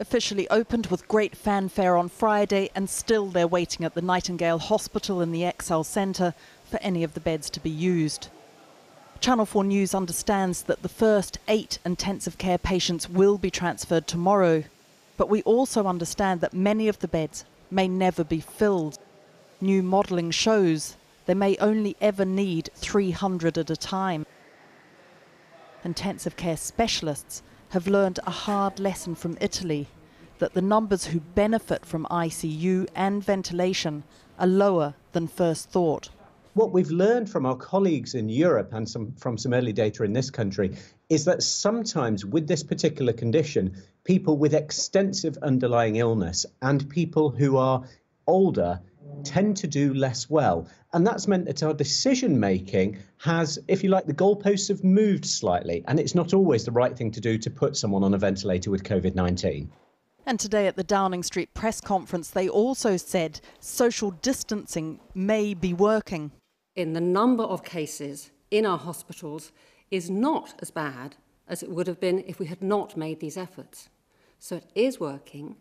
Officially opened with great fanfare on Friday, and still they're waiting at the Nightingale Hospital in the ExCeL Centre for any of the beds to be used. Channel 4 News understands that the first eight intensive care patients will be transferred tomorrow, but we also understand that many of the beds may never be filled. New modelling shows they may only ever need 300 at a time. Intensive care specialists have learned a hard lesson from Italy that the numbers who benefit from ICU and ventilation are lower than first thought. What we've learned from our colleagues in Europe and some, from some early data in this country is that sometimes with this particular condition, people with extensive underlying illness and people who are older tend to do less well. And that's meant that our decision making has, if you like, the goalposts have moved slightly. And it's not always the right thing to do to put someone on a ventilator with COVID 19. And today at the Downing Street press conference, they also said social distancing may be working. In the number of cases in our hospitals is not as bad as it would have been if we had not made these efforts. So it is working.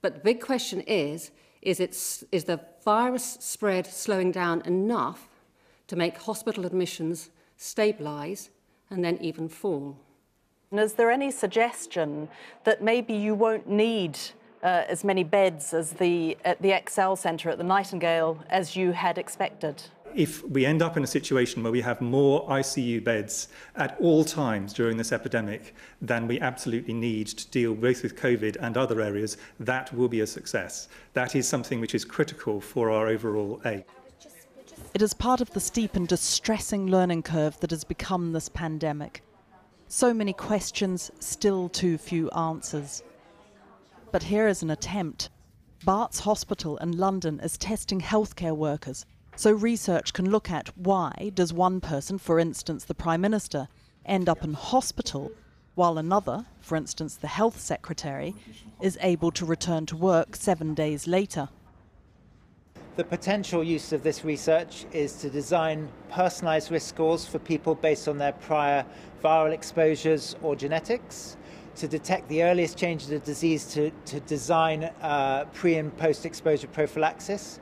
But the big question is is, it, is the virus spread slowing down enough to make hospital admissions stabilise and then even fall? And is there any suggestion that maybe you won't need uh, as many beds as the, at the ExCeL Centre at the Nightingale as you had expected? If we end up in a situation where we have more ICU beds at all times during this epidemic than we absolutely need to deal both with COVID and other areas, that will be a success. That is something which is critical for our overall aim. It is part of the steep and distressing learning curve that has become this pandemic. So many questions, still too few answers. But here is an attempt. Barts Hospital in London is testing healthcare workers so research can look at why does one person, for instance the Prime Minister, end up in hospital while another, for instance the Health Secretary, is able to return to work seven days later. The potential use of this research is to design personalised risk scores for people based on their prior viral exposures or genetics, to detect the earliest changes of disease, to, to design uh, pre and post exposure prophylaxis,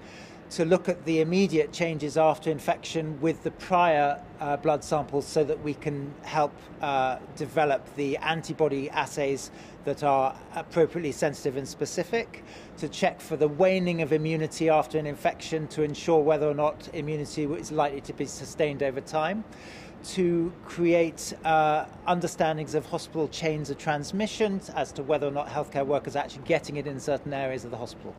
to look at the immediate changes after infection with the prior uh, blood samples so that we can help uh, develop the antibody assays that are appropriately sensitive and specific, to check for the waning of immunity after an infection to ensure whether or not immunity is likely to be sustained over time to create uh, understandings of hospital chains of transmission as to whether or not healthcare workers are actually getting it in certain areas of the hospital.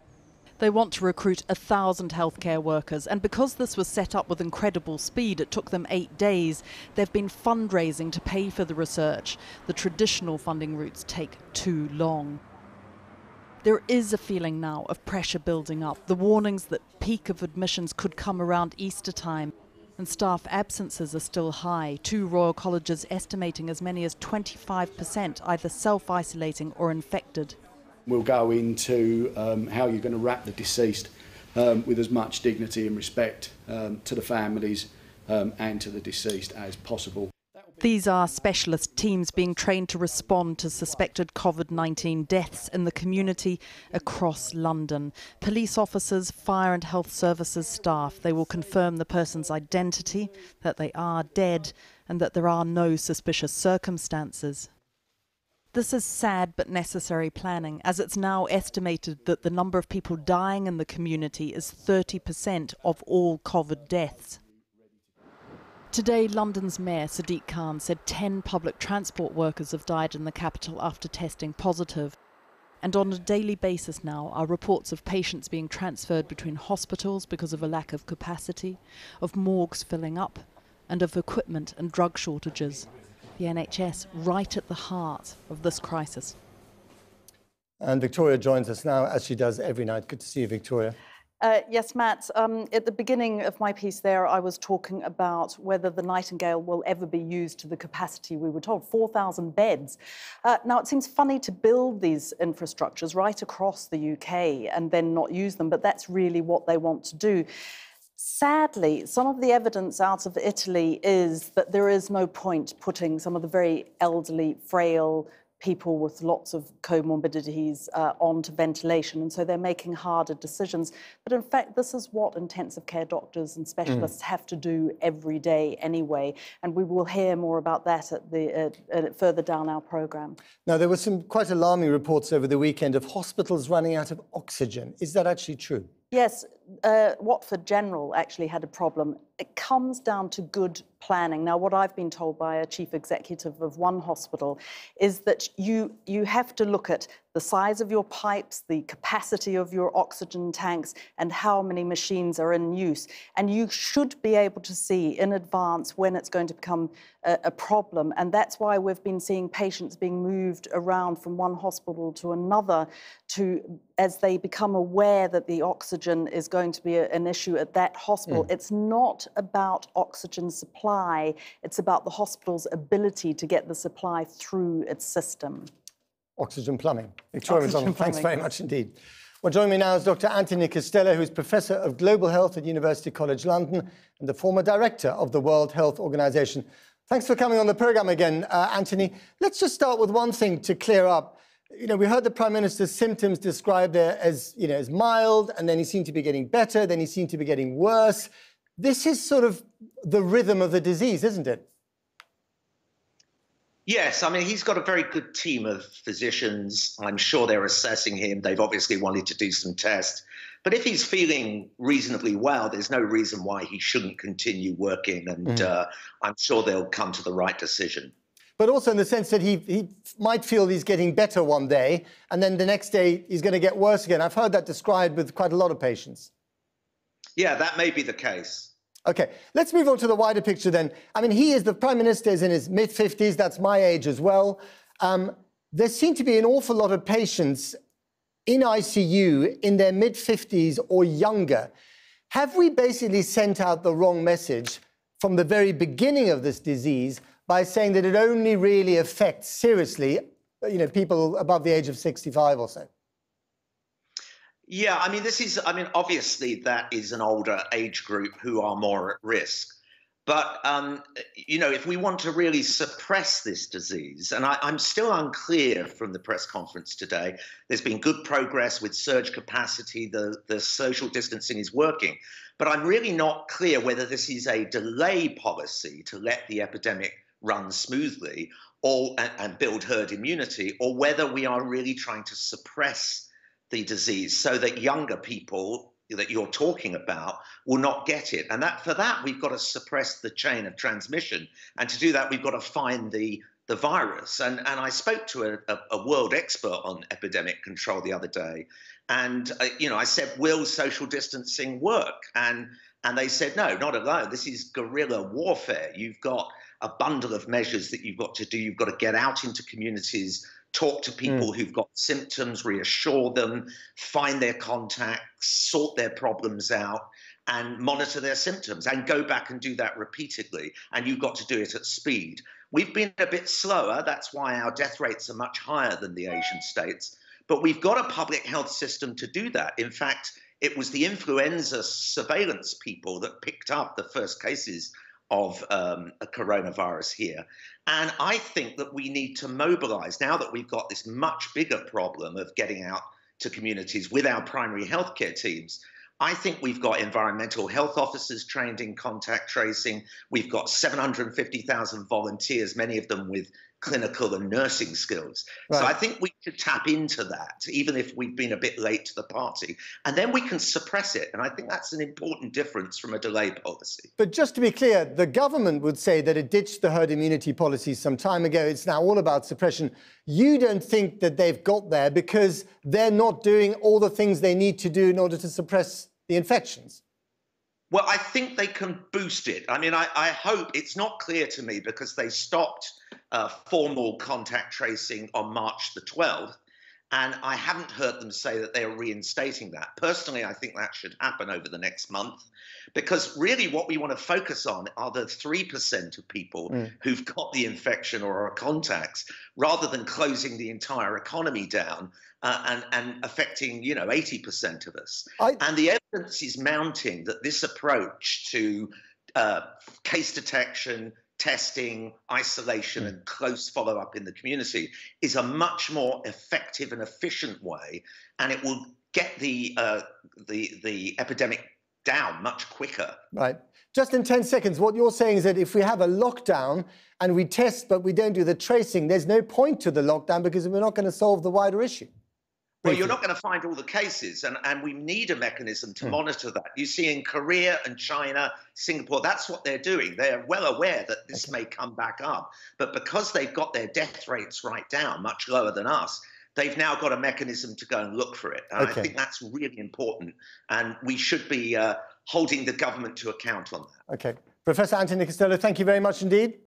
They want to recruit a thousand healthcare workers, and because this was set up with incredible speed, it took them eight days. They've been fundraising to pay for the research. The traditional funding routes take too long. There is a feeling now of pressure building up. The warnings that peak of admissions could come around Easter time and staff absences are still high. Two Royal Colleges estimating as many as 25% either self isolating or infected. We'll go into um, how you're going to wrap the deceased um, with as much dignity and respect um, to the families um, and to the deceased as possible. These are specialist teams being trained to respond to suspected COVID 19 deaths in the community across London. Police officers, fire and health services staff, they will confirm the person's identity, that they are dead, and that there are no suspicious circumstances. This is sad but necessary planning, as it's now estimated that the number of people dying in the community is 30% of all COVID deaths. Today, London's Mayor Sadiq Khan said 10 public transport workers have died in the capital after testing positive. And on a daily basis now are reports of patients being transferred between hospitals because of a lack of capacity, of morgues filling up, and of equipment and drug shortages the NHS right at the heart of this crisis. And Victoria joins us now, as she does every night. Good to see you, Victoria. Uh, yes, Matt. Um, at the beginning of my piece there, I was talking about whether the Nightingale will ever be used to the capacity we were told 4,000 beds. Uh, now, it seems funny to build these infrastructures right across the UK and then not use them, but that's really what they want to do. Sadly, some of the evidence out of Italy is that there is no point putting some of the very elderly, frail people with lots of comorbidities uh, onto ventilation. And so they're making harder decisions. But in fact, this is what intensive care doctors and specialists mm. have to do every day anyway. And we will hear more about that at the, uh, uh, further down our programme. Now, there were some quite alarming reports over the weekend of hospitals running out of oxygen. Is that actually true? Yes, uh, Watford General actually had a problem. It comes down to good planning. Now, what I've been told by a chief executive of one hospital is that you, you have to look at the size of your pipes, the capacity of your oxygen tanks, and how many machines are in use. And you should be able to see in advance when it's going to become a, a problem. And that's why we've been seeing patients being moved around from one hospital to another to as they become aware that the oxygen is going to be a, an issue at that hospital. Mm. It's not about oxygen supply, it's about the hospital's ability to get the supply through its system. Oxygen plumbing. Victoria Oxygen thanks very much indeed. Well, joining me now is Dr. Anthony Costello, who's Professor of Global Health at University College London and the former Director of the World Health Organization. Thanks for coming on the program again, uh, Anthony. Let's just start with one thing to clear up. You know, we heard the Prime Minister's symptoms described as, you know, as mild, and then he seemed to be getting better, then he seemed to be getting worse. This is sort of the rhythm of the disease, isn't it? Yes, I mean, he's got a very good team of physicians. I'm sure they're assessing him. They've obviously wanted to do some tests. But if he's feeling reasonably well, there's no reason why he shouldn't continue working. And mm. uh, I'm sure they'll come to the right decision. But also in the sense that he, he might feel he's getting better one day, and then the next day he's going to get worse again. I've heard that described with quite a lot of patients. Yeah, that may be the case. Okay, let's move on to the wider picture then. I mean, he is the prime minister is in his mid 50s. That's my age as well. Um, there seem to be an awful lot of patients in ICU in their mid 50s or younger. Have we basically sent out the wrong message from the very beginning of this disease by saying that it only really affects seriously, you know, people above the age of 65 or so? Yeah, I mean, this is, I mean, obviously that is an older age group who are more at risk. But, um, you know, if we want to really suppress this disease, and I, am still unclear from the press conference today, there's been good progress with surge capacity, the, the social distancing is working. But I'm really not clear whether this is a delay policy to let the epidemic run smoothly or, and, and build herd immunity, or whether we are really trying to suppress the disease so that younger people that you're talking about will not get it. And that for that we've got to suppress the chain of transmission. And to do that, we've got to find the the virus. And and I spoke to a, a, world expert on epidemic control the other day, and uh, you know I said, will social distancing work? And and they said, no, not alone. This is guerrilla warfare. You've got a bundle of measures that you've got to do. You've got to get out into communities talk to people mm. who've got symptoms, reassure them, find their contacts, sort their problems out, and monitor their symptoms and go back and do that repeatedly. And you've got to do it at speed. We've been a bit slower. That's why our death rates are much higher than the Asian states. But we've got a public health system to do that. In fact, it was the influenza surveillance people that picked up the first cases of um, a coronavirus here. And I think that we need to mobilize now that we've got this much bigger problem of getting out to communities with our primary healthcare teams. I think we've got environmental health officers trained in contact tracing. We've got 750,000 volunteers, many of them with clinical and nursing skills. Right. So I think we should tap into that, even if we've been a bit late to the party, and then we can suppress it. And I think that's an important difference from a delay policy. But just to be clear, the government would say that it ditched the herd immunity policy some time ago. It's now all about suppression. You don't think that they've got there because they're not doing all the things they need to do in order to suppress the infections? Well, I think they can boost it. I mean, I, I hope it's not clear to me because they stopped uh, formal contact tracing on March the 12th. And I haven't heard them say that they're reinstating that. Personally, I think that should happen over the next month because really what we want to focus on are the 3% of people mm. who've got the infection or are contacts rather than closing the entire economy down uh, and, and affecting, you know, 80% of us. I... And the evidence is mounting that this approach to uh, case detection, testing, isolation, and close follow up in the community is a much more effective and efficient way, and it will get the uh, the the epidemic down much quicker. Right. Just in 10 seconds, what you're saying is that if we have a lockdown and we test but we don't do the tracing, there's no point to the lockdown because we're not going to solve the wider issue. Well, you're not going to find all the cases, and, and we need a mechanism to hmm. monitor that. You see, in Korea and China, Singapore, that's what they're doing. They're well aware that this okay. may come back up. But because they've got their death rates right down, much lower than us, they've now got a mechanism to go and look for it. And okay. I think that's really important. And we should be uh, holding the government to account on that. Okay. Professor Anthony Costello, thank you very much indeed.